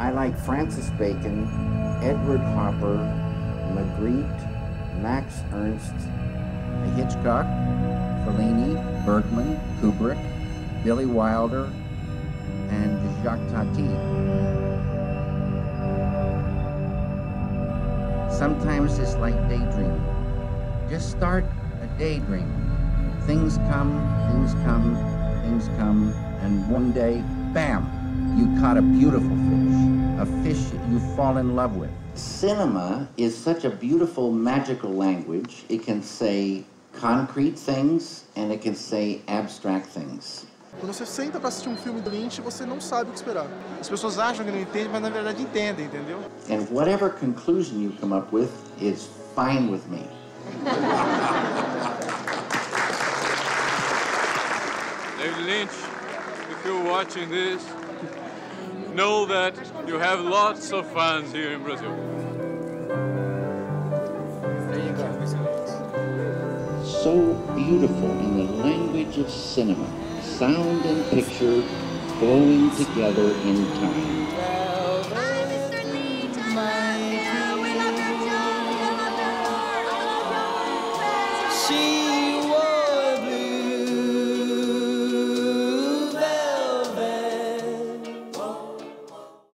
I like Francis Bacon, Edward Hopper, Magritte, Max Ernst, Hitchcock, Fellini, Bergman, Kubrick, Billy Wilder, and Jacques Tati. Sometimes it's like daydreaming. Just start a daydream. Things come, things come, things come, and one day, bam, you caught a beautiful fish, a fish you fall in love with. Cinema is such a beautiful, magical language. It can say concrete things and it can say abstract things. Quando você senta para assistir um filme do Lynch, você não sabe o que esperar. As pessoas acham que não entendem, mas na verdade entendem, entendeu? And whatever conclusion you come up with is fine with me. David Lynch, if you're watching this, know that you have lots of fans here in Brazil. So beautiful in the language of cinema, sound and picture flowing together in time. She